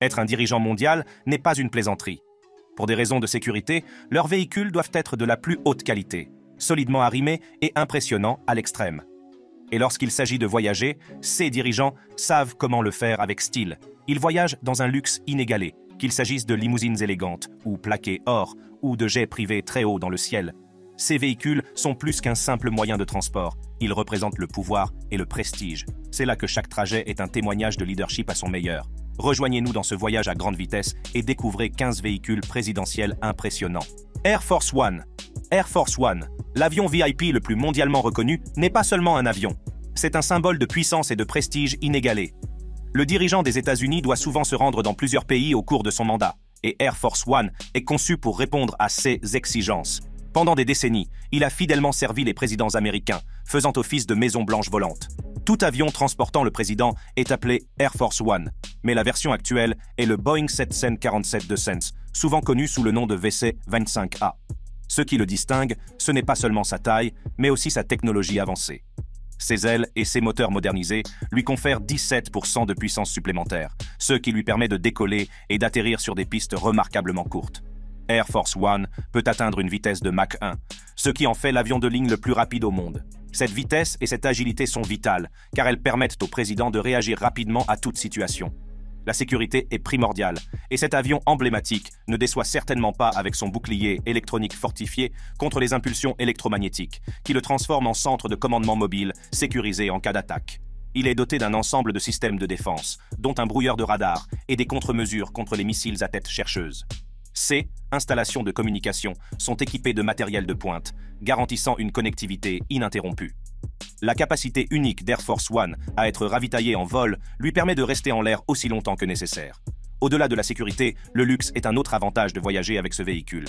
Être un dirigeant mondial n'est pas une plaisanterie. Pour des raisons de sécurité, leurs véhicules doivent être de la plus haute qualité, solidement arrimés et impressionnants à l'extrême. Et lorsqu'il s'agit de voyager, ces dirigeants savent comment le faire avec style. Ils voyagent dans un luxe inégalé, qu'il s'agisse de limousines élégantes ou plaquées or ou de jets privés très hauts dans le ciel. Ces véhicules sont plus qu'un simple moyen de transport. Ils représentent le pouvoir et le prestige. C'est là que chaque trajet est un témoignage de leadership à son meilleur. Rejoignez-nous dans ce voyage à grande vitesse et découvrez 15 véhicules présidentiels impressionnants. Air Force One. Air Force One, l'avion VIP le plus mondialement reconnu, n'est pas seulement un avion. C'est un symbole de puissance et de prestige inégalé. Le dirigeant des États-Unis doit souvent se rendre dans plusieurs pays au cours de son mandat, et Air Force One est conçu pour répondre à ces exigences. Pendant des décennies, il a fidèlement servi les présidents américains, faisant office de maison blanche volante. Tout avion transportant le président est appelé Air Force One, mais la version actuelle est le Boeing 747 de Sense, souvent connu sous le nom de VC-25A. Ce qui le distingue, ce n'est pas seulement sa taille, mais aussi sa technologie avancée. Ses ailes et ses moteurs modernisés lui confèrent 17% de puissance supplémentaire, ce qui lui permet de décoller et d'atterrir sur des pistes remarquablement courtes. Air Force One peut atteindre une vitesse de Mach 1, ce qui en fait l'avion de ligne le plus rapide au monde. Cette vitesse et cette agilité sont vitales, car elles permettent au président de réagir rapidement à toute situation. La sécurité est primordiale, et cet avion emblématique ne déçoit certainement pas avec son bouclier électronique fortifié contre les impulsions électromagnétiques, qui le transforment en centre de commandement mobile sécurisé en cas d'attaque. Il est doté d'un ensemble de systèmes de défense, dont un brouilleur de radar et des contre-mesures contre les missiles à tête chercheuse. Ces installations de communication sont équipées de matériel de pointe, garantissant une connectivité ininterrompue. La capacité unique d'Air Force One à être ravitaillé en vol lui permet de rester en l'air aussi longtemps que nécessaire. Au-delà de la sécurité, le luxe est un autre avantage de voyager avec ce véhicule.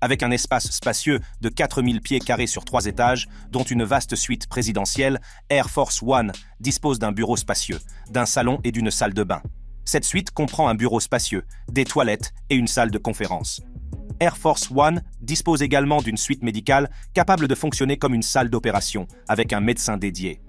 Avec un espace spacieux de 4000 pieds carrés sur trois étages, dont une vaste suite présidentielle, Air Force One dispose d'un bureau spacieux, d'un salon et d'une salle de bain. Cette suite comprend un bureau spacieux, des toilettes et une salle de conférence. Air Force One dispose également d'une suite médicale capable de fonctionner comme une salle d'opération, avec un médecin dédié.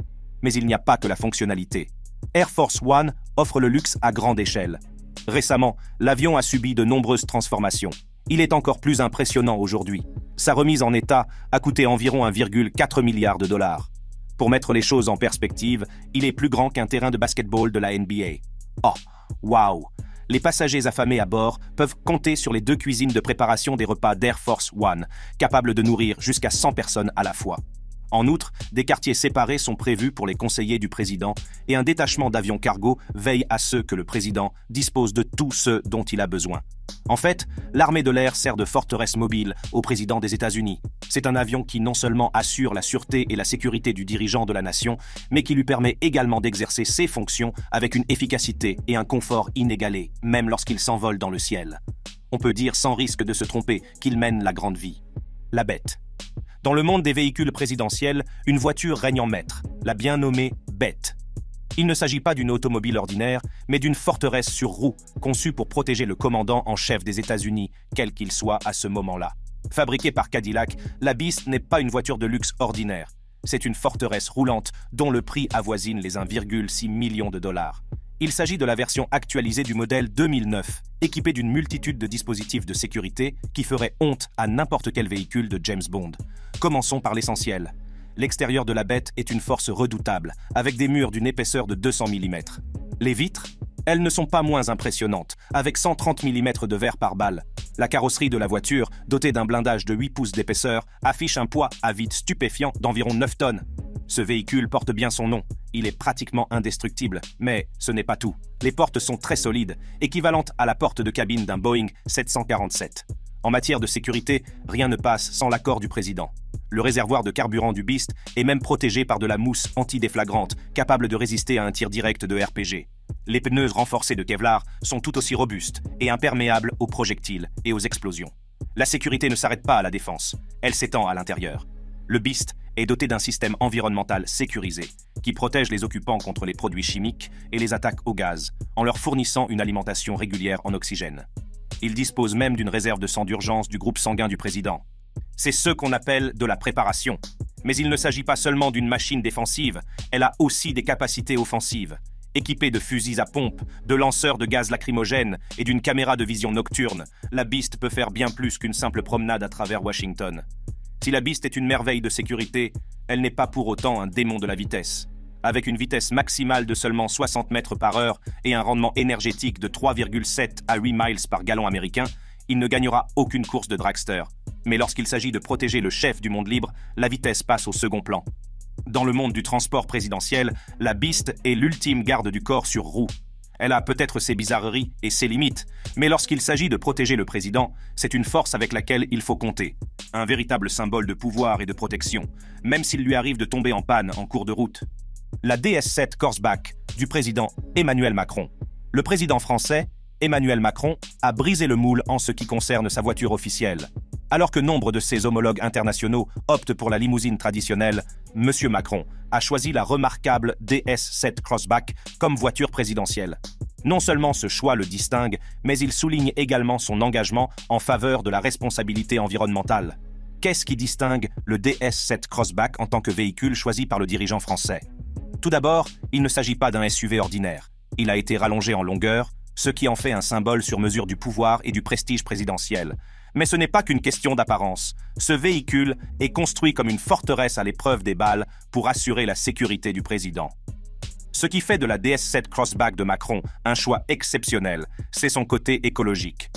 Mais il n'y a pas que la fonctionnalité. Air Force One offre le luxe à grande échelle. Récemment, l'avion a subi de nombreuses transformations. Il est encore plus impressionnant aujourd'hui. Sa remise en état a coûté environ 1,4 milliard de dollars. Pour mettre les choses en perspective, il est plus grand qu'un terrain de basketball de la NBA. Oh, waouh les passagers affamés à bord peuvent compter sur les deux cuisines de préparation des repas d'Air Force One, capables de nourrir jusqu'à 100 personnes à la fois. En outre, des quartiers séparés sont prévus pour les conseillers du président et un détachement d'avions cargo veille à ce que le président dispose de tout ce dont il a besoin. En fait, l'armée de l'air sert de forteresse mobile au président des États-Unis. C'est un avion qui non seulement assure la sûreté et la sécurité du dirigeant de la nation, mais qui lui permet également d'exercer ses fonctions avec une efficacité et un confort inégalés, même lorsqu'il s'envole dans le ciel. On peut dire sans risque de se tromper qu'il mène la grande vie. La bête. Dans le monde des véhicules présidentiels, une voiture règne en maître, la bien nommée bête. Il ne s'agit pas d'une automobile ordinaire, mais d'une forteresse sur roues, conçue pour protéger le commandant en chef des États-Unis, quel qu'il soit à ce moment-là. Fabriquée par Cadillac, la Beast n'est pas une voiture de luxe ordinaire. C'est une forteresse roulante dont le prix avoisine les 1,6 millions de dollars. Il s'agit de la version actualisée du modèle 2009, équipée d'une multitude de dispositifs de sécurité qui feraient honte à n'importe quel véhicule de James Bond. Commençons par l'essentiel. L'extérieur de la bête est une force redoutable, avec des murs d'une épaisseur de 200 mm. Les vitres? Elles ne sont pas moins impressionnantes, avec 130 mm de verre par balle. La carrosserie de la voiture, dotée d'un blindage de 8 pouces d'épaisseur, affiche un poids à vide stupéfiant d'environ 9 tonnes. Ce véhicule porte bien son nom, il est pratiquement indestructible, mais ce n'est pas tout. Les portes sont très solides, équivalentes à la porte de cabine d'un Boeing 747. En matière de sécurité, rien ne passe sans l'accord du président. Le réservoir de carburant du Beast est même protégé par de la mousse antidéflagrante, capable de résister à un tir direct de RPG. Les pneus renforcés de Kevlar sont tout aussi robustes et imperméables aux projectiles et aux explosions. La sécurité ne s'arrête pas à la défense, elle s'étend à l'intérieur. Le Beast est doté d'un système environnemental sécurisé qui protège les occupants contre les produits chimiques et les attaques au gaz, en leur fournissant une alimentation régulière en oxygène. Il dispose même d'une réserve de sang d'urgence du groupe sanguin du président. C'est ce qu'on appelle de la préparation. Mais il ne s'agit pas seulement d'une machine défensive, elle a aussi des capacités offensives. Équipée de fusils à pompe, de lanceurs de gaz lacrymogène et d'une caméra de vision nocturne, la Beast peut faire bien plus qu'une simple promenade à travers Washington. Si la Beast est une merveille de sécurité, elle n'est pas pour autant un démon de la vitesse. Avec une vitesse maximale de seulement 60 mètres par heure et un rendement énergétique de 3,7 à 8 miles par gallon américain, il ne gagnera aucune course de dragster. Mais lorsqu'il s'agit de protéger le chef du monde libre, la vitesse passe au second plan. Dans le monde du transport présidentiel, la Beast est l'ultime garde du corps sur roue. Elle a peut-être ses bizarreries et ses limites, mais lorsqu'il s'agit de protéger le président, c'est une force avec laquelle il faut compter. Un véritable symbole de pouvoir et de protection, même s'il lui arrive de tomber en panne en cours de route. La DS7 Corsback du président Emmanuel Macron. Le président français, Emmanuel Macron, a brisé le moule en ce qui concerne sa voiture officielle. Alors que nombre de ses homologues internationaux optent pour la limousine traditionnelle, M. Macron a choisi la remarquable DS7 Crossback comme voiture présidentielle. Non seulement ce choix le distingue, mais il souligne également son engagement en faveur de la responsabilité environnementale. Qu'est-ce qui distingue le DS7 Crossback en tant que véhicule choisi par le dirigeant français? Tout d'abord, il ne s'agit pas d'un SUV ordinaire. Il a été rallongé en longueur, ce qui en fait un symbole sur mesure du pouvoir et du prestige présidentiel. Mais ce n'est pas qu'une question d'apparence. Ce véhicule est construit comme une forteresse à l'épreuve des balles pour assurer la sécurité du président. Ce qui fait de la DS7 Crossback de Macron un choix exceptionnel, c'est son côté écologique.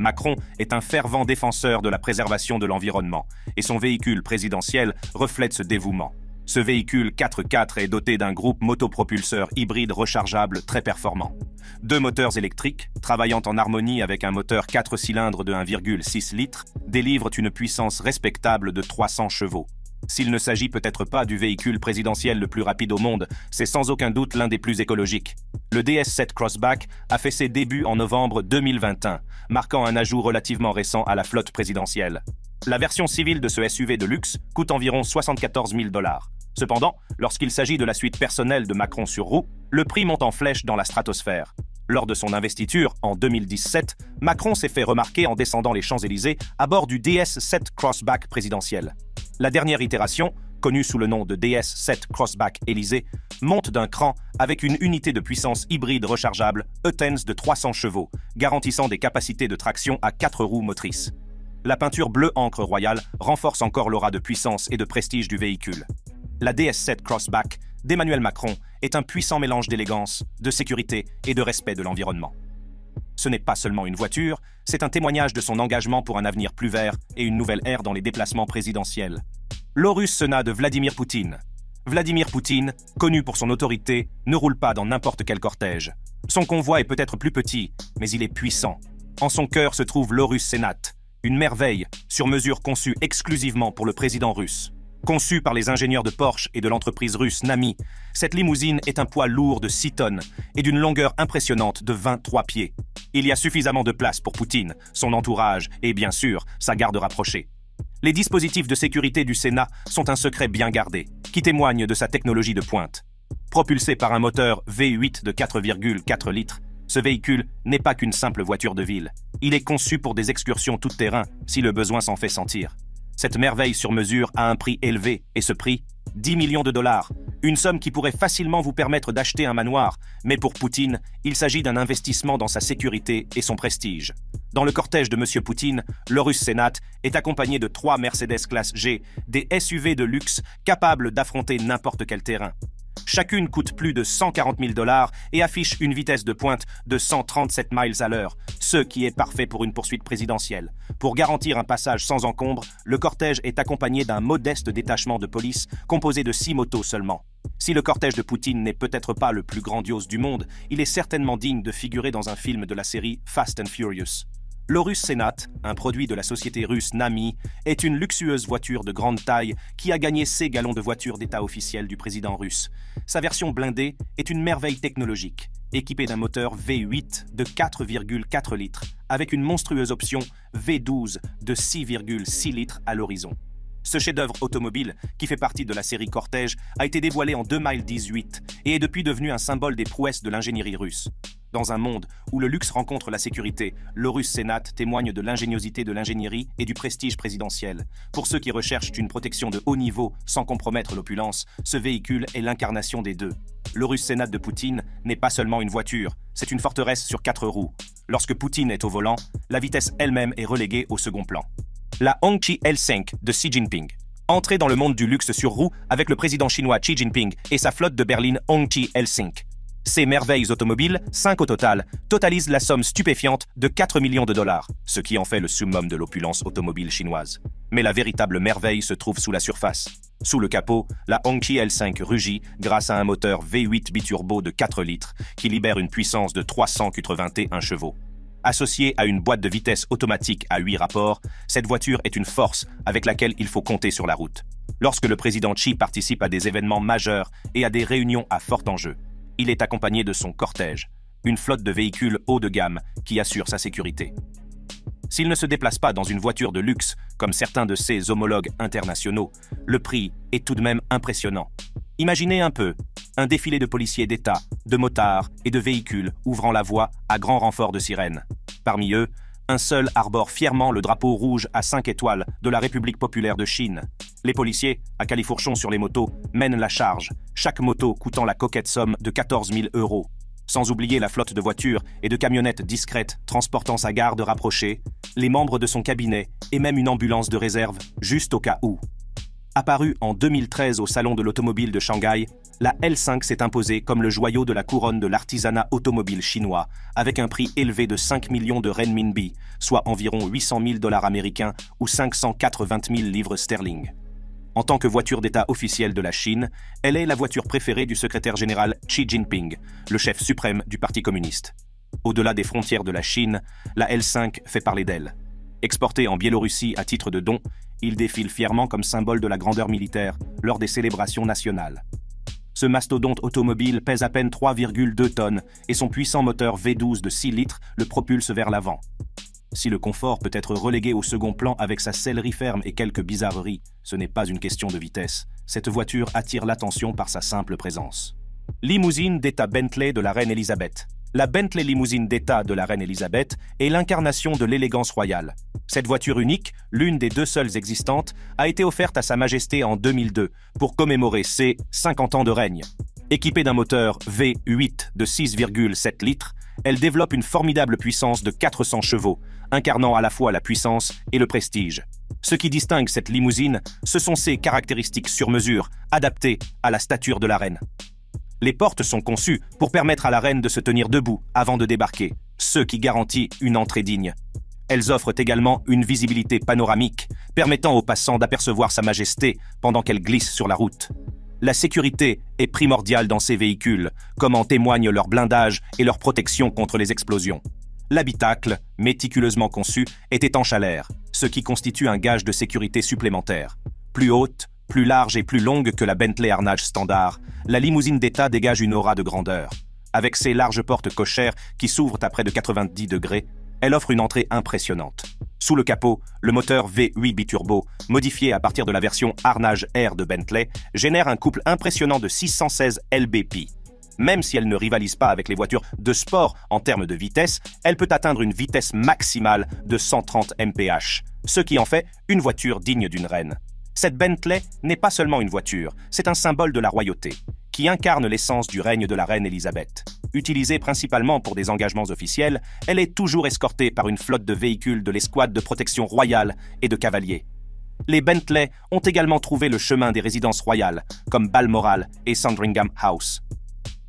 Macron est un fervent défenseur de la préservation de l'environnement, et son véhicule présidentiel reflète ce dévouement. Ce véhicule 4x4 est doté d'un groupe motopropulseur hybride rechargeable très performant. Deux moteurs électriques, travaillant en harmonie avec un moteur 4 cylindres de 1,6 litres, délivrent une puissance respectable de 300 chevaux. S'il ne s'agit peut-être pas du véhicule présidentiel le plus rapide au monde, c'est sans aucun doute l'un des plus écologiques. Le DS7 Crossback a fait ses débuts en novembre 2021, marquant un ajout relativement récent à la flotte présidentielle. La version civile de ce SUV de luxe coûte environ 74 000 dollars. Cependant, lorsqu'il s'agit de la suite personnelle de Macron sur roue, le prix monte en flèche dans la stratosphère. Lors de son investiture en 2017, Macron s'est fait remarquer en descendant les Champs-Élysées à bord du DS7 Crossback présidentiel. La dernière itération, connue sous le nom de DS7 Crossback Élysée, monte d'un cran avec une unité de puissance hybride rechargeable Eutens de 300 chevaux, garantissant des capacités de traction à 4 roues motrices. La peinture bleu encre royale renforce encore l'aura de puissance et de prestige du véhicule la DS7 Crossback d'Emmanuel Macron est un puissant mélange d'élégance, de sécurité et de respect de l'environnement. Ce n'est pas seulement une voiture, c'est un témoignage de son engagement pour un avenir plus vert et une nouvelle ère dans les déplacements présidentiels. L'Orus Sena de Vladimir Poutine. Vladimir Poutine, connu pour son autorité, ne roule pas dans n'importe quel cortège. Son convoi est peut-être plus petit, mais il est puissant. En son cœur se trouve l'Orus Senat, une merveille sur mesure conçue exclusivement pour le président russe. Conçue par les ingénieurs de Porsche et de l'entreprise russe Nami, cette limousine est un poids lourd de 6 tonnes et d'une longueur impressionnante de 23 pieds. Il y a suffisamment de place pour Poutine, son entourage et bien sûr sa garde rapprochée. Les dispositifs de sécurité du Sénat sont un secret bien gardé, qui témoigne de sa technologie de pointe. Propulsé par un moteur V8 de 4,4 litres, ce véhicule n'est pas qu'une simple voiture de ville. Il est conçu pour des excursions tout-terrain si le besoin s'en fait sentir. Cette merveille sur mesure a un prix élevé, et ce prix 10 millions de dollars, une somme qui pourrait facilement vous permettre d'acheter un manoir, mais pour Poutine, il s'agit d'un investissement dans sa sécurité et son prestige. Dans le cortège de M. Poutine, l'Orus Senat est accompagné de trois Mercedes classe G, des SUV de luxe capables d'affronter n'importe quel terrain. Chacune coûte plus de 140 000 dollars et affiche une vitesse de pointe de 137 miles à l'heure, ce qui est parfait pour une poursuite présidentielle. Pour garantir un passage sans encombre, le cortège est accompagné d'un modeste détachement de police composé de six motos seulement. Si le cortège de Poutine n'est peut-être pas le plus grandiose du monde, il est certainement digne de figurer dans un film de la série Fast and Furious. L'Orus Senat, un produit de la société russe Nami, est une luxueuse voiture de grande taille qui a gagné 6 galons de voiture d'état officiel du président russe. Sa version blindée est une merveille technologique, équipée d'un moteur V8 de 4,4 litres, avec une monstrueuse option V12 de 6,6 litres à l'horizon. Ce chef-d'œuvre automobile, qui fait partie de la série Cortège, a été dévoilé en 2 miles 18 et est depuis devenu un symbole des prouesses de l'ingénierie russe. Dans un monde où le luxe rencontre la sécurité, l'Horus Sénat témoigne de l'ingéniosité de l'ingénierie et du prestige présidentiel. Pour ceux qui recherchent une protection de haut niveau sans compromettre l'opulence, ce véhicule est l'incarnation des deux. L'Horus Sénat de Poutine n'est pas seulement une voiture, c'est une forteresse sur quatre roues. Lorsque Poutine est au volant, la vitesse elle-même est reléguée au second plan. La Hongqi L5 de Xi Jinping. Entrée dans le monde du luxe sur roue avec le président chinois Xi Jinping et sa flotte de berlines Hongqi L5. Ces merveilles automobiles, 5 au total, totalisent la somme stupéfiante de 4 millions de dollars, ce qui en fait le summum de l'opulence automobile chinoise. Mais la véritable merveille se trouve sous la surface. Sous le capot, la Hongqi L5 rugit grâce à un moteur V8 biturbo de 4 litres qui libère une puissance de 381 chevaux. Associée à une boîte de vitesse automatique à 8 rapports, cette voiture est une force avec laquelle il faut compter sur la route. Lorsque le président Xi participe à des événements majeurs et à des réunions à fort enjeu, il est accompagné de son cortège, une flotte de véhicules haut de gamme qui assure sa sécurité. S'il ne se déplace pas dans une voiture de luxe, comme certains de ses homologues internationaux, le prix est tout de même impressionnant. Imaginez un peu un défilé de policiers d'État, de motards et de véhicules ouvrant la voie à grand renfort de sirènes. Parmi eux, un seul arbore fièrement le drapeau rouge à cinq étoiles de la République populaire de Chine. Les policiers, à califourchon sur les motos, mènent la charge, chaque moto coûtant la coquette somme de 14 000 euros. Sans oublier la flotte de voitures et de camionnettes discrètes transportant sa garde rapprochée, les membres de son cabinet et même une ambulance de réserve, juste au cas où. Apparue en 2013 au Salon de l'automobile de Shanghai, la L5 s'est imposée comme le joyau de la couronne de l'artisanat automobile chinois, avec un prix élevé de 5 millions de renminbi, soit environ 800 000 dollars américains ou 580 000 livres sterling. En tant que voiture d'État officielle de la Chine, elle est la voiture préférée du secrétaire général Xi Jinping, le chef suprême du Parti communiste. Au-delà des frontières de la Chine, la L5 fait parler d'elle. Exportée en Biélorussie à titre de don, il défile fièrement comme symbole de la grandeur militaire lors des célébrations nationales. Ce mastodonte automobile pèse à peine 3,2 tonnes et son puissant moteur V12 de 6 litres le propulse vers l'avant. Si le confort peut être relégué au second plan avec sa sellerie ferme et quelques bizarreries, ce n'est pas une question de vitesse. Cette voiture attire l'attention par sa simple présence. Limousine d'État Bentley de la reine Elisabeth. La Bentley limousine d'État de la reine Elisabeth est l'incarnation de l'élégance royale. Cette voiture unique, l'une des deux seules existantes, a été offerte à Sa Majesté en 2002 pour commémorer ses 50 ans de règne. Équipée d'un moteur V8 de 6,7 litres, elle développe une formidable puissance de 400 chevaux, incarnant à la fois la puissance et le prestige. Ce qui distingue cette limousine, ce sont ses caractéristiques sur mesure, adaptées à la stature de la reine. Les portes sont conçues pour permettre à la reine de se tenir debout avant de débarquer, ce qui garantit une entrée digne. Elles offrent également une visibilité panoramique, permettant aux passants d'apercevoir Sa Majesté pendant qu'elle glisse sur la route. La sécurité est primordiale dans ces véhicules, comme en témoignent leur blindage et leur protection contre les explosions. L'habitacle, méticuleusement conçu, est étanche à l'air, ce qui constitue un gage de sécurité supplémentaire. Plus haute, plus large et plus longue que la Bentley Arnage standard, la limousine d'État dégage une aura de grandeur. Avec ses larges portes cochères qui s'ouvrent à près de 90 degrés, elle offre une entrée impressionnante. Sous le capot, le moteur V8 biturbo, modifié à partir de la version Arnage Air de Bentley, génère un couple impressionnant de 616 lbp. Même si elle ne rivalise pas avec les voitures de sport en termes de vitesse, elle peut atteindre une vitesse maximale de 130 mph, ce qui en fait une voiture digne d'une reine. Cette Bentley n'est pas seulement une voiture, c'est un symbole de la royauté, qui incarne l'essence du règne de la reine Élisabeth. Utilisée principalement pour des engagements officiels, elle est toujours escortée par une flotte de véhicules de l'escouade de protection royale et de cavaliers. Les Bentley ont également trouvé le chemin des résidences royales, comme Balmoral et Sandringham House.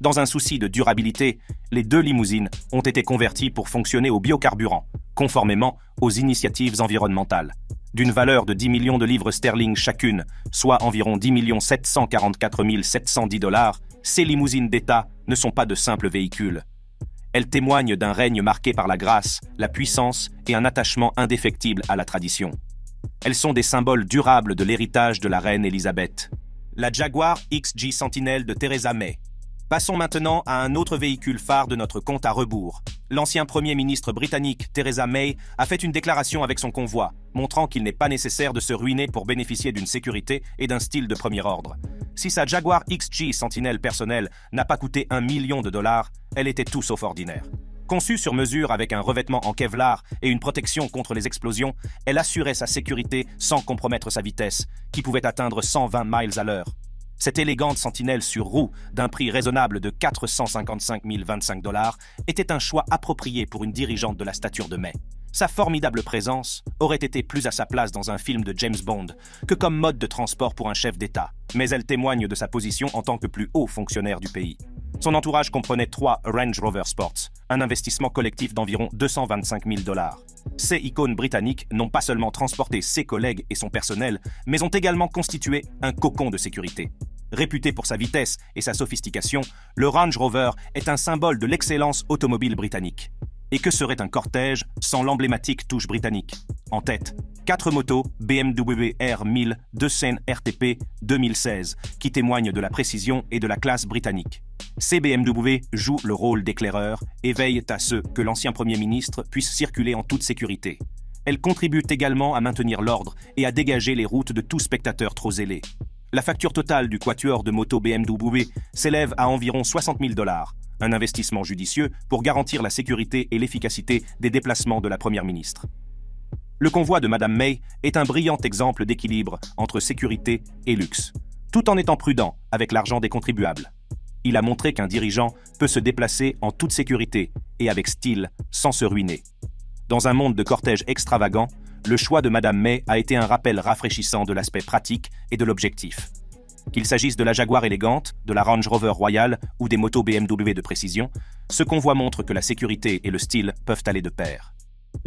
Dans un souci de durabilité, les deux limousines ont été converties pour fonctionner au biocarburant, conformément aux initiatives environnementales d'une valeur de 10 millions de livres sterling chacune, soit environ 10 744 710 dollars, ces limousines d'État ne sont pas de simples véhicules. Elles témoignent d'un règne marqué par la grâce, la puissance et un attachement indéfectible à la tradition. Elles sont des symboles durables de l'héritage de la reine Élisabeth. La Jaguar XG Sentinel de Theresa May, Passons maintenant à un autre véhicule phare de notre compte à rebours. L'ancien Premier ministre britannique Theresa May a fait une déclaration avec son convoi, montrant qu'il n'est pas nécessaire de se ruiner pour bénéficier d'une sécurité et d'un style de premier ordre. Si sa Jaguar XG Sentinel personnelle n'a pas coûté un million de dollars, elle était tout sauf ordinaire. Conçue sur mesure avec un revêtement en Kevlar et une protection contre les explosions, elle assurait sa sécurité sans compromettre sa vitesse, qui pouvait atteindre 120 miles à l'heure. Cette élégante sentinelle sur roue, d'un prix raisonnable de 455 025 dollars, était un choix approprié pour une dirigeante de la stature de May. Sa formidable présence aurait été plus à sa place dans un film de James Bond que comme mode de transport pour un chef d'État, mais elle témoigne de sa position en tant que plus haut fonctionnaire du pays. Son entourage comprenait trois Range Rover Sports, un investissement collectif d'environ 225 000 dollars. Ces icônes britanniques n'ont pas seulement transporté ses collègues et son personnel, mais ont également constitué un cocon de sécurité. Réputé pour sa vitesse et sa sophistication, le Range Rover est un symbole de l'excellence automobile britannique. Et que serait un cortège sans l'emblématique touche britannique? En tête, quatre motos BMW R1000 de scène RTP 2016 qui témoignent de la précision et de la classe britannique. Ces BMW jouent le rôle d'éclaireur et veillent à ce que l'ancien Premier ministre puisse circuler en toute sécurité. Elles contribuent également à maintenir l'ordre et à dégager les routes de tout spectateur trop zélé. La facture totale du quatuor de moto BMW s'élève à environ 60 000 dollars, un investissement judicieux pour garantir la sécurité et l'efficacité des déplacements de la Première ministre. Le convoi de Madame May est un brillant exemple d'équilibre entre sécurité et luxe, tout en étant prudent avec l'argent des contribuables. Il a montré qu'un dirigeant peut se déplacer en toute sécurité et avec style sans se ruiner. Dans un monde de cortèges extravagants, le choix de Madame May a été un rappel rafraîchissant de l'aspect pratique et de l'objectif. Qu'il s'agisse de la Jaguar élégante, de la Range Rover Royale ou des motos BMW de précision, ce convoi montre que la sécurité et le style peuvent aller de pair.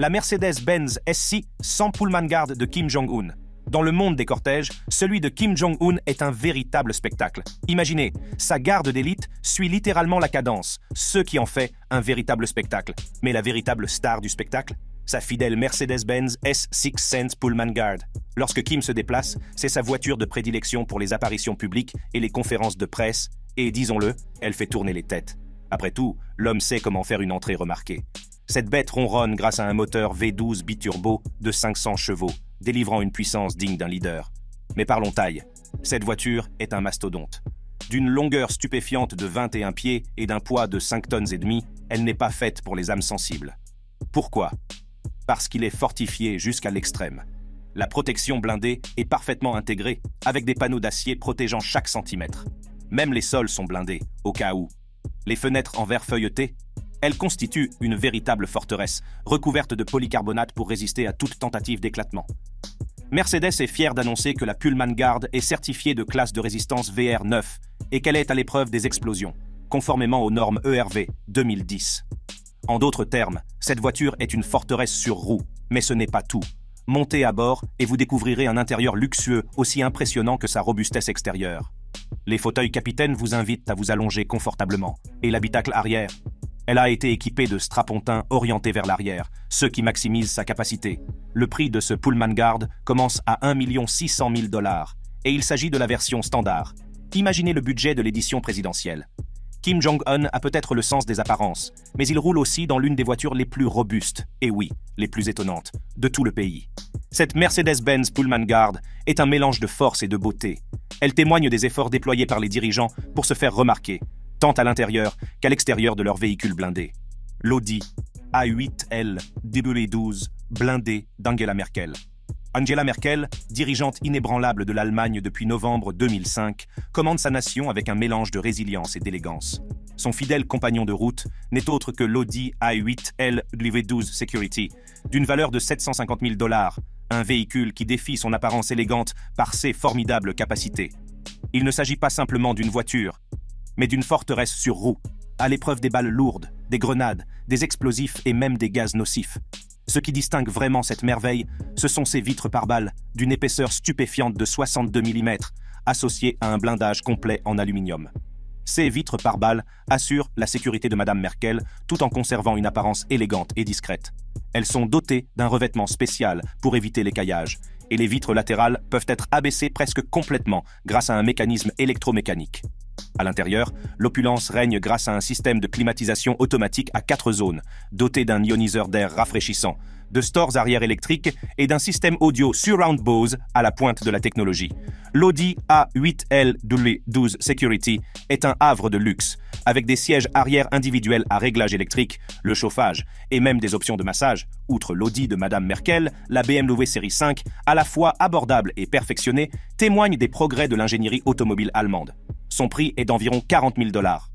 La Mercedes-Benz SC sans Pullman Guard de Kim Jong-un. Dans le monde des cortèges, celui de Kim Jong-un est un véritable spectacle. Imaginez, sa garde d'élite suit littéralement la cadence, ce qui en fait un véritable spectacle. Mais la véritable star du spectacle sa fidèle Mercedes-Benz S6 Sense Pullman Guard. Lorsque Kim se déplace, c'est sa voiture de prédilection pour les apparitions publiques et les conférences de presse, et disons-le, elle fait tourner les têtes. Après tout, l'homme sait comment faire une entrée remarquée. Cette bête ronronne grâce à un moteur V12 biturbo de 500 chevaux, délivrant une puissance digne d'un leader. Mais parlons taille. Cette voiture est un mastodonte. D'une longueur stupéfiante de 21 pieds et d'un poids de 5 tonnes et demie, elle n'est pas faite pour les âmes sensibles. Pourquoi? Parce qu'il est fortifié jusqu'à l'extrême. La protection blindée est parfaitement intégrée, avec des panneaux d'acier protégeant chaque centimètre. Même les sols sont blindés, au cas où. Les fenêtres en verre feuilleté, elles constituent une véritable forteresse, recouverte de polycarbonate pour résister à toute tentative d'éclatement. Mercedes est fière d'annoncer que la Pullman Guard est certifiée de classe de résistance VR9 et qu'elle est à l'épreuve des explosions, conformément aux normes ERV 2010. En d'autres termes, cette voiture est une forteresse sur roues, mais ce n'est pas tout. Montez à bord et vous découvrirez un intérieur luxueux aussi impressionnant que sa robustesse extérieure. Les fauteuils capitaines vous invitent à vous allonger confortablement, et l'habitacle arrière. Elle a été équipée de strapontins orientés vers l'arrière, ce qui maximise sa capacité. Le prix de ce Pullman Guard commence à 1 600 000 dollars, et il s'agit de la version standard. Imaginez le budget de l'édition présidentielle. Kim Jong-un a peut-être le sens des apparences, mais il roule aussi dans l'une des voitures les plus robustes, et oui, les plus étonnantes, de tout le pays. Cette Mercedes-Benz Pullman Guard est un mélange de force et de beauté. Elle témoigne des efforts déployés par les dirigeants pour se faire remarquer, tant à l'intérieur qu'à l'extérieur de leur véhicule blindé. L'Audi A8L W12 blindé d'Angela Merkel. Angela Merkel, dirigeante inébranlable de l'Allemagne depuis novembre 2005, commande sa nation avec un mélange de résilience et d'élégance. Son fidèle compagnon de route n'est autre que l'Audi A8 LW12 Security, d'une valeur de 750 000 dollars, un véhicule qui défie son apparence élégante par ses formidables capacités. Il ne s'agit pas simplement d'une voiture, mais d'une forteresse sur roues, à l'épreuve des balles lourdes, des grenades, des explosifs et même des gaz nocifs. Ce qui distingue vraiment cette merveille, ce sont ses vitres par balles, d'une épaisseur stupéfiante de 62 mm, associées à un blindage complet en aluminium. Ces vitres par balles assurent la sécurité de Madame Merkel tout en conservant une apparence élégante et discrète. Elles sont dotées d'un revêtement spécial pour éviter l'écaillage, et les vitres latérales peuvent être abaissées presque complètement grâce à un mécanisme électromécanique. À l'intérieur, l'opulence règne grâce à un système de climatisation automatique à quatre zones, doté d'un ioniseur d'air rafraîchissant, de stores arrière électriques et d'un système audio Surround Bose à la pointe de la technologie. L'Audi A8L12 Security est un havre de luxe, avec des sièges arrière individuels à réglage électrique, le chauffage et même des options de massage. Outre l'Audi de Madame Merkel, la BMW série 5, à la fois abordable et perfectionnée, témoigne des progrès de l'ingénierie automobile allemande. Son prix est d'environ 40 000 dollars.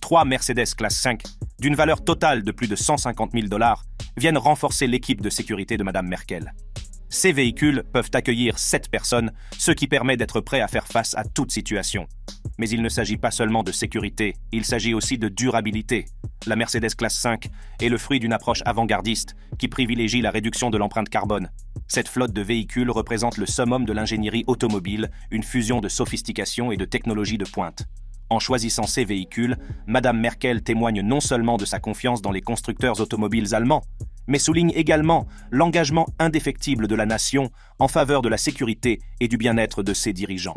Trois Mercedes classe 5, d'une valeur totale de plus de 150 000 dollars, viennent renforcer l'équipe de sécurité de Madame Merkel. Ces véhicules peuvent accueillir 7 personnes, ce qui permet d'être prêt à faire face à toute situation. Mais il ne s'agit pas seulement de sécurité, il s'agit aussi de durabilité. La Mercedes classe 5 est le fruit d'une approche avant-gardiste qui privilégie la réduction de l'empreinte carbone. Cette flotte de véhicules représente le summum de l'ingénierie automobile, une fusion de sophistication et de technologie de pointe. En choisissant ces véhicules, Madame Merkel témoigne non seulement de sa confiance dans les constructeurs automobiles allemands, mais souligne également l'engagement indéfectible de la nation en faveur de la sécurité et du bien-être de ses dirigeants.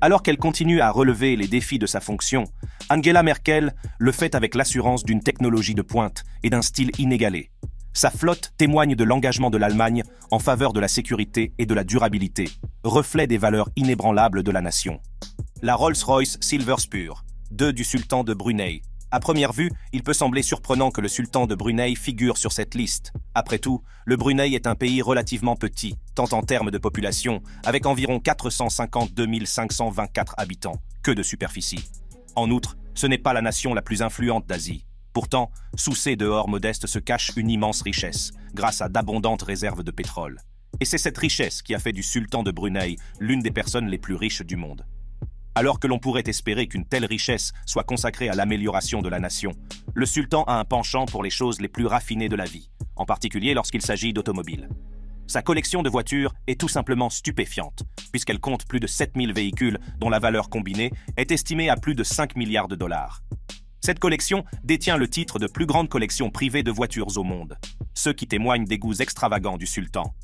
Alors qu'elle continue à relever les défis de sa fonction, Angela Merkel le fait avec l'assurance d'une technologie de pointe et d'un style inégalé. Sa flotte témoigne de l'engagement de l'Allemagne en faveur de la sécurité et de la durabilité, reflet des valeurs inébranlables de la nation. La Rolls-Royce Silver Spur, 2 du sultan de Brunei, à première vue, il peut sembler surprenant que le sultan de Brunei figure sur cette liste. Après tout, le Brunei est un pays relativement petit, tant en termes de population, avec environ 452 524 habitants, que de superficie. En outre, ce n'est pas la nation la plus influente d'Asie. Pourtant, sous ces dehors modestes se cache une immense richesse, grâce à d'abondantes réserves de pétrole. Et c'est cette richesse qui a fait du sultan de Brunei l'une des personnes les plus riches du monde alors que l'on pourrait espérer qu'une telle richesse soit consacrée à l'amélioration de la nation. Le sultan a un penchant pour les choses les plus raffinées de la vie, en particulier lorsqu'il s'agit d'automobiles. Sa collection de voitures est tout simplement stupéfiante, puisqu'elle compte plus de 7000 véhicules dont la valeur combinée est estimée à plus de 5 milliards de dollars. Cette collection détient le titre de plus grande collection privée de voitures au monde, ce qui témoigne des goûts extravagants du sultan.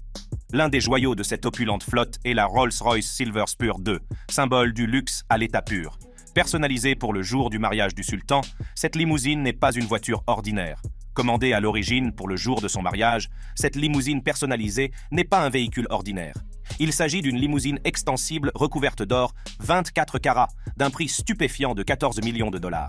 L'un des joyaux de cette opulente flotte est la Rolls-Royce Silver Spur 2, symbole du luxe à l'état pur. Personnalisée pour le jour du mariage du sultan, cette limousine n'est pas une voiture ordinaire. Commandée à l'origine pour le jour de son mariage, cette limousine personnalisée n'est pas un véhicule ordinaire. Il s'agit d'une limousine extensible recouverte d'or 24 carats, d'un prix stupéfiant de 14 millions de dollars.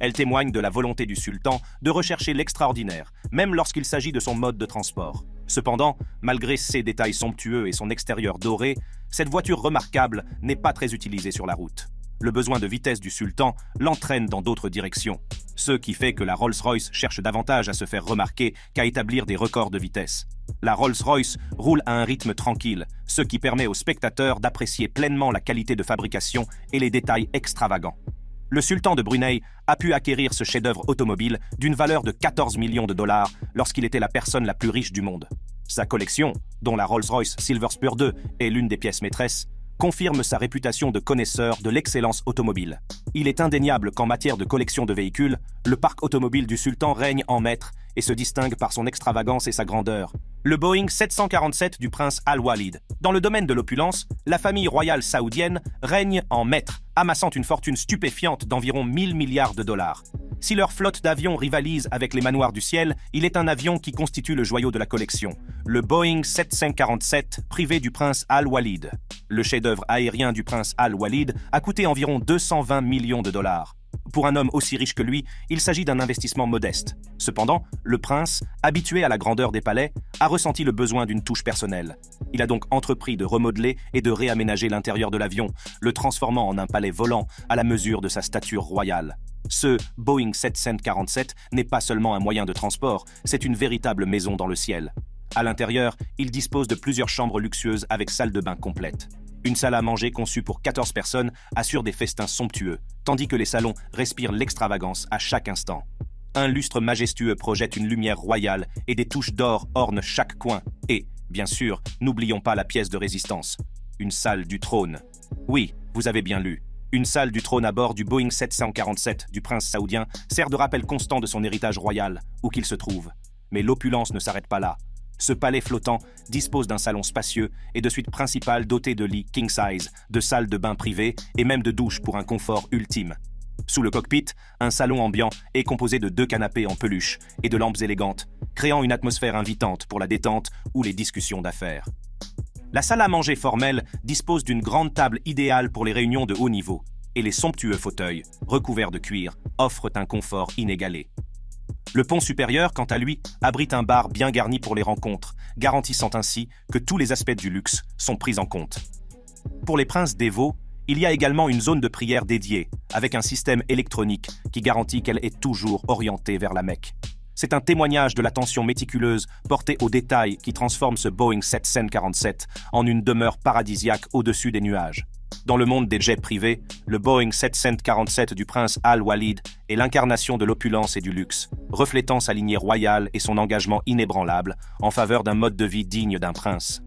Elle témoigne de la volonté du sultan de rechercher l'extraordinaire, même lorsqu'il s'agit de son mode de transport. Cependant, malgré ses détails somptueux et son extérieur doré, cette voiture remarquable n'est pas très utilisée sur la route. Le besoin de vitesse du sultan l'entraîne dans d'autres directions, ce qui fait que la Rolls-Royce cherche davantage à se faire remarquer qu'à établir des records de vitesse. La Rolls-Royce roule à un rythme tranquille, ce qui permet aux spectateurs d'apprécier pleinement la qualité de fabrication et les détails extravagants le sultan de Brunei a pu acquérir ce chef-d'œuvre automobile d'une valeur de 14 millions de dollars lorsqu'il était la personne la plus riche du monde. Sa collection, dont la Rolls-Royce Silver Spur 2 est l'une des pièces maîtresses, confirme sa réputation de connaisseur de l'excellence automobile. Il est indéniable qu'en matière de collection de véhicules, le parc automobile du sultan règne en maître et se distingue par son extravagance et sa grandeur. Le Boeing 747 du prince Al-Walid. Dans le domaine de l'opulence, la famille royale saoudienne règne en maître, amassant une fortune stupéfiante d'environ 1000 milliards de dollars. Si leur flotte d'avions rivalise avec les manoirs du ciel, il est un avion qui constitue le joyau de la collection, le Boeing 747 privé du prince Al-Walid. Le chef-d'œuvre aérien du prince Al-Walid a coûté environ 220 millions de dollars. Pour un homme aussi riche que lui, il s'agit d'un investissement modeste. Cependant, le prince, habitué à la grandeur des palais, a ressenti le besoin d'une touche personnelle. Il a donc entrepris de remodeler et de réaménager l'intérieur de l'avion, le transformant en un palais volant à la mesure de sa stature royale. Ce Boeing 747 n'est pas seulement un moyen de transport, c'est une véritable maison dans le ciel. À l'intérieur, il dispose de plusieurs chambres luxueuses avec salle de bain complète. Une salle à manger conçue pour 14 personnes assure des festins somptueux, tandis que les salons respirent l'extravagance à chaque instant. Un lustre majestueux projette une lumière royale et des touches d'or ornent chaque coin. Et, bien sûr, n'oublions pas la pièce de résistance, une salle du trône. Oui, vous avez bien lu. Une salle du trône à bord du Boeing 747 du prince saoudien sert de rappel constant de son héritage royal, où qu'il se trouve. Mais l'opulence ne s'arrête pas là. Ce palais flottant dispose d'un salon spacieux et de suites principales dotées de lits king size, de salles de bain privées et même de douches pour un confort ultime. Sous le cockpit, un salon ambiant est composé de deux canapés en peluche et de lampes élégantes, créant une atmosphère invitante pour la détente ou les discussions d'affaires. La salle à manger formelle dispose d'une grande table idéale pour les réunions de haut niveau, et les somptueux fauteuils, recouverts de cuir, offrent un confort inégalé. Le pont supérieur, quant à lui, abrite un bar bien garni pour les rencontres, garantissant ainsi que tous les aspects du luxe sont pris en compte. Pour les princes dévots, il y a également une zone de prière dédiée, avec un système électronique qui garantit qu'elle est toujours orientée vers la Mecque. C'est un témoignage de l'attention méticuleuse portée aux détails qui transforme ce Boeing 747 en une demeure paradisiaque au-dessus des nuages. Dans le monde des jets privés, le Boeing 747 du prince Al-Walid est l'incarnation de l'opulence et du luxe, reflétant sa lignée royale et son engagement inébranlable en faveur d'un mode de vie digne d'un prince.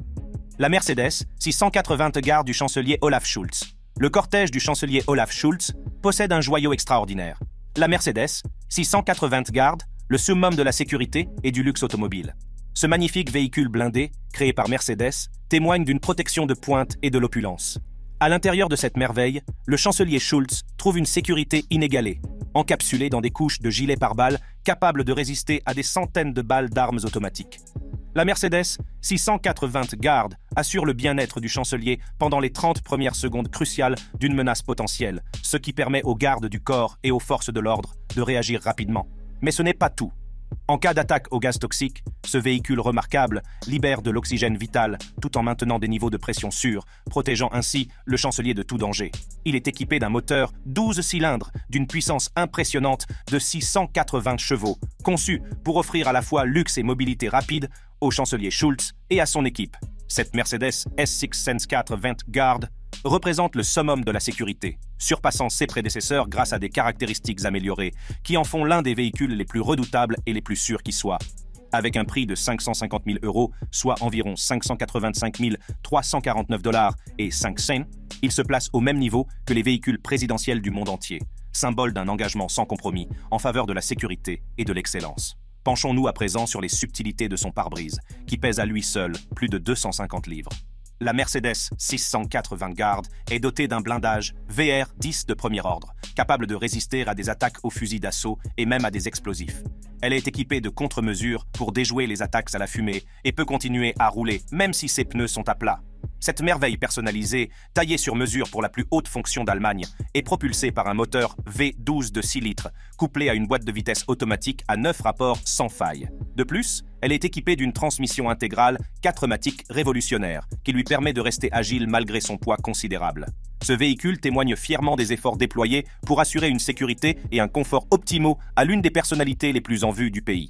La Mercedes, 680 garde du chancelier Olaf Schulz. Le cortège du chancelier Olaf Schulz possède un joyau extraordinaire. La Mercedes, 680 garde, le summum de la sécurité et du luxe automobile. Ce magnifique véhicule blindé, créé par Mercedes, témoigne d'une protection de pointe et de l'opulence. À l'intérieur de cette merveille, le chancelier Schulz trouve une sécurité inégalée, encapsulée dans des couches de gilets pare-balles capables de résister à des centaines de balles d'armes automatiques. La Mercedes 680 garde assure le bien-être du chancelier pendant les 30 premières secondes cruciales d'une menace potentielle, ce qui permet aux gardes du corps et aux forces de l'ordre de réagir rapidement. Mais ce n'est pas tout. En cas d'attaque au gaz toxique, ce véhicule remarquable libère de l'oxygène vital tout en maintenant des niveaux de pression sûrs, protégeant ainsi le chancelier de tout danger. Il est équipé d'un moteur 12 cylindres d'une puissance impressionnante de 680 chevaux, conçu pour offrir à la fois luxe et mobilité rapide au chancelier Schulz et à son équipe. Cette Mercedes S6 Sense 4 20 Guard représente le summum de la sécurité, surpassant ses prédécesseurs grâce à des caractéristiques améliorées qui en font l'un des véhicules les plus redoutables et les plus sûrs qui soient. Avec un prix de 550 000 euros, soit environ 585 349 dollars et 5 cents, il se place au même niveau que les véhicules présidentiels du monde entier, symbole d'un engagement sans compromis en faveur de la sécurité et de l'excellence. Penchons-nous à présent sur les subtilités de son pare-brise, qui pèse à lui seul plus de 250 livres. La Mercedes 604 Vanguard est dotée d'un blindage VR-10 de premier ordre, capable de résister à des attaques au fusil d'assaut et même à des explosifs. Elle est équipée de contre-mesures pour déjouer les attaques à la fumée et peut continuer à rouler même si ses pneus sont à plat. Cette merveille personnalisée, taillée sur mesure pour la plus haute fonction d'Allemagne, est propulsée par un moteur V12 de 6 litres, couplé à une boîte de vitesse automatique à 9 rapports sans faille. De plus, elle est équipée d'une transmission intégrale 4matique révolutionnaire, qui lui permet de rester agile malgré son poids considérable. Ce véhicule témoigne fièrement des efforts déployés pour assurer une sécurité et un confort optimaux à l'une des personnalités les plus en vue du pays.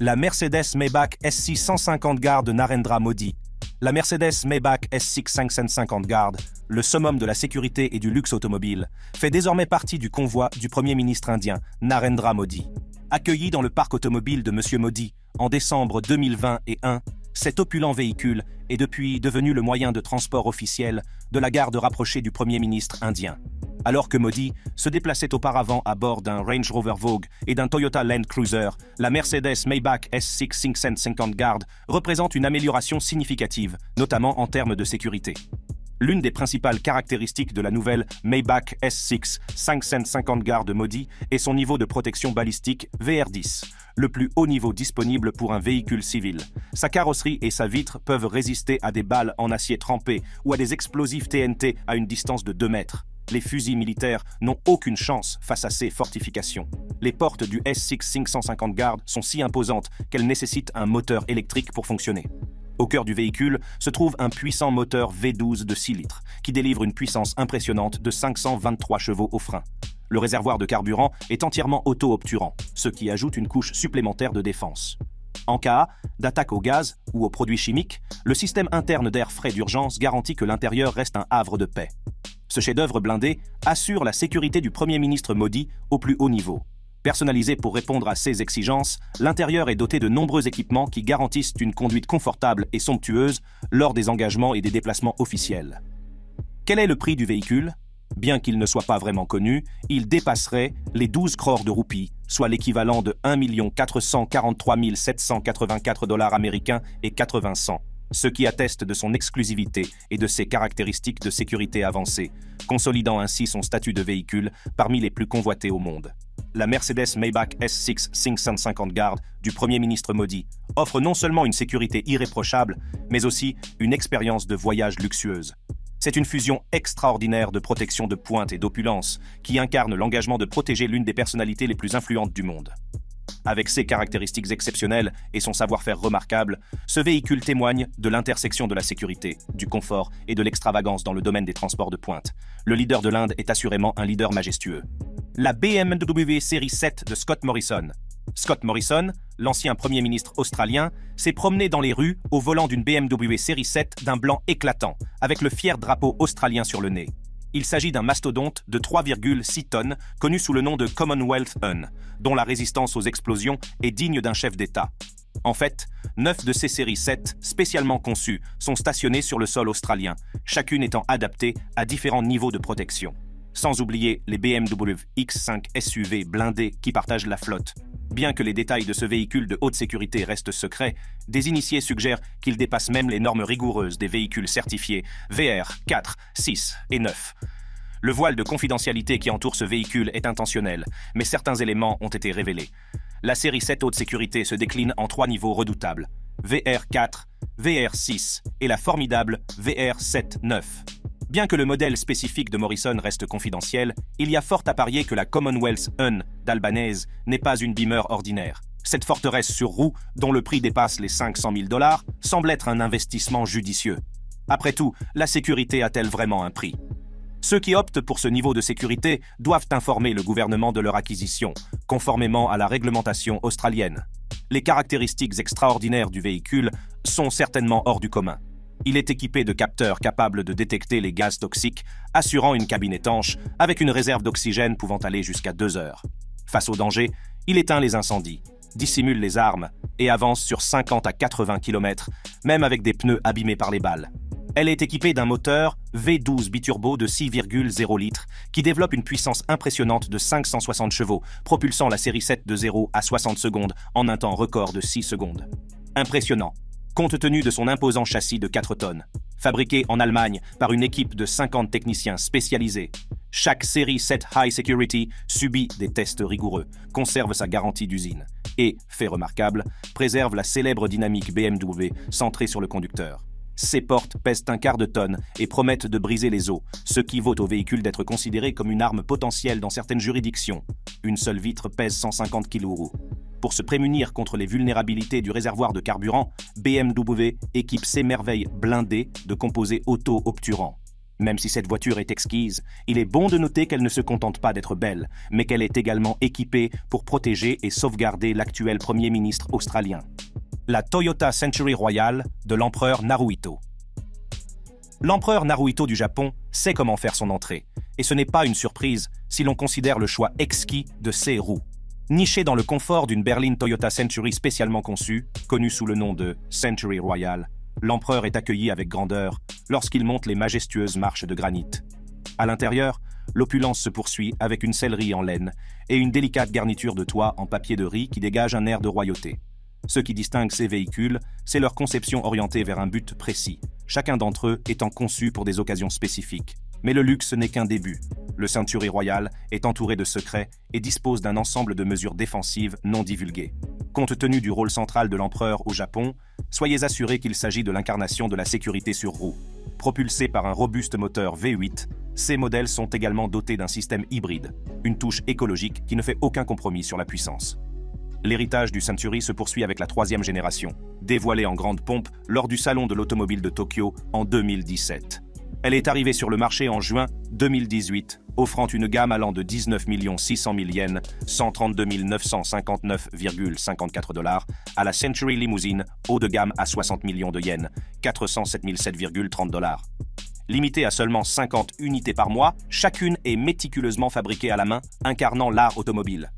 La Mercedes Maybach S6 150 garde Narendra Modi la Mercedes Maybach S6 550 Guard, le summum de la sécurité et du luxe automobile, fait désormais partie du convoi du Premier ministre indien Narendra Modi. Accueilli dans le parc automobile de M. Modi en décembre 2021, cet opulent véhicule est depuis devenu le moyen de transport officiel de la garde rapprochée du Premier ministre indien alors que Modi se déplaçait auparavant à bord d'un Range Rover Vogue et d'un Toyota Land Cruiser, la Mercedes Maybach S6 550 Guard représente une amélioration significative, notamment en termes de sécurité. L'une des principales caractéristiques de la nouvelle Maybach S6 550 Guard Modi est son niveau de protection balistique VR10, le plus haut niveau disponible pour un véhicule civil. Sa carrosserie et sa vitre peuvent résister à des balles en acier trempé ou à des explosifs TNT à une distance de 2 mètres. Les fusils militaires n'ont aucune chance face à ces fortifications. Les portes du S6 550 Guard sont si imposantes qu'elles nécessitent un moteur électrique pour fonctionner. Au cœur du véhicule se trouve un puissant moteur V12 de 6 litres, qui délivre une puissance impressionnante de 523 chevaux au frein. Le réservoir de carburant est entièrement auto-obturant, ce qui ajoute une couche supplémentaire de défense. En cas d'attaque au gaz ou aux produits chimiques, le système interne d'air frais d'urgence garantit que l'intérieur reste un havre de paix. Ce chef-d'œuvre blindé assure la sécurité du Premier ministre Modi au plus haut niveau. Personnalisé pour répondre à ces exigences, l'intérieur est doté de nombreux équipements qui garantissent une conduite confortable et somptueuse lors des engagements et des déplacements officiels. Quel est le prix du véhicule? Bien qu'il ne soit pas vraiment connu, il dépasserait les 12 crores de roupies, soit l'équivalent de 1 443 784 dollars américains et 80 cents ce qui atteste de son exclusivité et de ses caractéristiques de sécurité avancées, consolidant ainsi son statut de véhicule parmi les plus convoités au monde. La Mercedes Maybach S6 550 Guard du Premier ministre Modi offre non seulement une sécurité irréprochable, mais aussi une expérience de voyage luxueuse. C'est une fusion extraordinaire de protection de pointe et d'opulence qui incarne l'engagement de protéger l'une des personnalités les plus influentes du monde. Avec ses caractéristiques exceptionnelles et son savoir-faire remarquable, ce véhicule témoigne de l'intersection de la sécurité, du confort et de l'extravagance dans le domaine des transports de pointe. Le leader de l'Inde est assurément un leader majestueux. La BMW Série 7 de Scott Morrison. Scott Morrison, l'ancien Premier ministre australien, s'est promené dans les rues au volant d'une BMW Série 7 d'un blanc éclatant, avec le fier drapeau australien sur le nez. Il s'agit d'un mastodonte de 3,6 tonnes, connu sous le nom de Commonwealth Un, dont la résistance aux explosions est digne d'un chef d'État. En fait, neuf de ces séries 7, spécialement conçues, sont stationnées sur le sol australien, chacune étant adaptée à différents niveaux de protection. Sans oublier les BMW X5 SUV blindés qui partagent la flotte. Bien que les détails de ce véhicule de haute sécurité restent secrets, des initiés suggèrent qu'il dépasse même les normes rigoureuses des véhicules certifiés VR 4, 6 et 9. Le voile de confidentialité qui entoure ce véhicule est intentionnel, mais certains éléments ont été révélés. La série 7 haute sécurité se décline en trois niveaux redoutables VR 4, VR 6 et la formidable VR 7 9. Bien que le modèle spécifique de Morrison reste confidentiel, il y a fort à parier que la Commonwealth Un d'Albanaise n'est pas une Beamer ordinaire. Cette forteresse sur roue, dont le prix dépasse les 500 000 dollars, semble être un investissement judicieux. Après tout, la sécurité a-t-elle vraiment un prix? Ceux qui optent pour ce niveau de sécurité doivent informer le gouvernement de leur acquisition, conformément à la réglementation australienne. Les caractéristiques extraordinaires du véhicule sont certainement hors du commun. Il est équipé de capteurs capables de détecter les gaz toxiques, assurant une cabine étanche avec une réserve d'oxygène pouvant aller jusqu'à deux heures. Face au danger, il éteint les incendies, dissimule les armes et avance sur 50 à 80 km, même avec des pneus abîmés par les balles. Elle est équipée d'un moteur V12 biturbo de 6,0 litres qui développe une puissance impressionnante de 560 chevaux, propulsant la série 7 de 0 à 60 secondes en un temps record de 6 secondes. Impressionnant, compte tenu de son imposant châssis de 4 tonnes. Fabriqué en Allemagne par une équipe de 50 techniciens spécialisés, chaque série 7 High Security subit des tests rigoureux, conserve sa garantie d'usine et, fait remarquable, préserve la célèbre dynamique BMW centrée sur le conducteur. Ces portes pèsent un quart de tonne et promettent de briser les os, ce qui vaut au véhicule d'être considéré comme une arme potentielle dans certaines juridictions. Une seule vitre pèse 150 kg. Pour se prémunir contre les vulnérabilités du réservoir de carburant, BMW équipe ses merveilles blindées de composés auto-obturants. Même si cette voiture est exquise, il est bon de noter qu'elle ne se contente pas d'être belle, mais qu'elle est également équipée pour protéger et sauvegarder l'actuel Premier ministre australien. La Toyota Century Royale de l'empereur Naruhito. L'empereur Naruhito du Japon sait comment faire son entrée, et ce n'est pas une surprise si l'on considère le choix exquis de ses roues. Niché dans le confort d'une berline Toyota Century spécialement conçue, connue sous le nom de Century Royal, l'empereur est accueilli avec grandeur lorsqu'il monte les majestueuses marches de granit. À l'intérieur, l'opulence se poursuit avec une sellerie en laine et une délicate garniture de toit en papier de riz qui dégage un air de royauté. Ce qui distingue ces véhicules, c'est leur conception orientée vers un but précis, chacun d'entre eux étant conçu pour des occasions spécifiques. Mais le luxe n'est qu'un début. Le Century Royal est entouré de secrets et dispose d'un ensemble de mesures défensives non divulguées. Compte tenu du rôle central de l'empereur au Japon, soyez assurés qu'il s'agit de l'incarnation de la sécurité sur roue. Propulsés par un robuste moteur V8, ces modèles sont également dotés d'un système hybride, une touche écologique qui ne fait aucun compromis sur la puissance. L'héritage du Century se poursuit avec la troisième génération, dévoilée en grande pompe lors du Salon de l'automobile de Tokyo en 2017. Elle est arrivée sur le marché en juin 2018, offrant une gamme allant de 19 600 000 yens, 132 959,54 dollars, à la Century Limousine, haut de gamme à 60 millions de yens, 407 7,30 dollars. Limitée à seulement 50 unités par mois, chacune est méticuleusement fabriquée à la main, incarnant l'art automobile.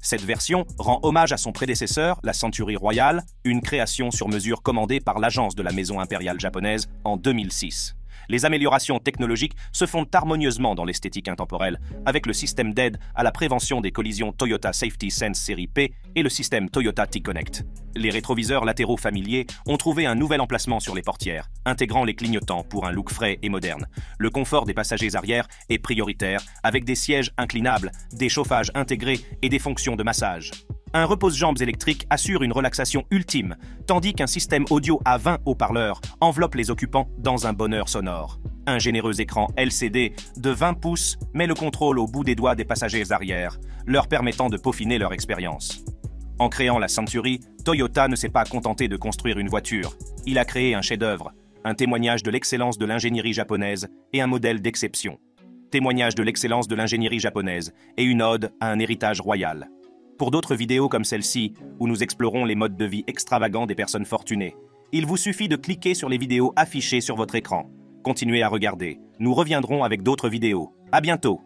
Cette version rend hommage à son prédécesseur, la Century Royale, une création sur mesure commandée par l'agence de la maison impériale japonaise en 2006. Les améliorations technologiques se font harmonieusement dans l'esthétique intemporelle, avec le système d'aide à la prévention des collisions Toyota Safety Sense série P et le système Toyota T-Connect. Les rétroviseurs latéraux familiers ont trouvé un nouvel emplacement sur les portières, intégrant les clignotants pour un look frais et moderne. Le confort des passagers arrière est prioritaire, avec des sièges inclinables, des chauffages intégrés et des fonctions de massage un repose-jambes électrique assure une relaxation ultime, tandis qu'un système audio à 20 haut-parleurs enveloppe les occupants dans un bonheur sonore. Un généreux écran LCD de 20 pouces met le contrôle au bout des doigts des passagers arrière, leur permettant de peaufiner leur expérience. En créant la Century, Toyota ne s'est pas contenté de construire une voiture, il a créé un chef-d'œuvre, un témoignage de l'excellence de l'ingénierie japonaise et un modèle d'exception. Témoignage de l'excellence de l'ingénierie japonaise et une ode à un héritage royal. Pour d'autres vidéos comme celle-ci, où nous explorons les modes de vie extravagants des personnes fortunées, il vous suffit de cliquer sur les vidéos affichées sur votre écran. Continuez à regarder. Nous reviendrons avec d'autres vidéos. À bientôt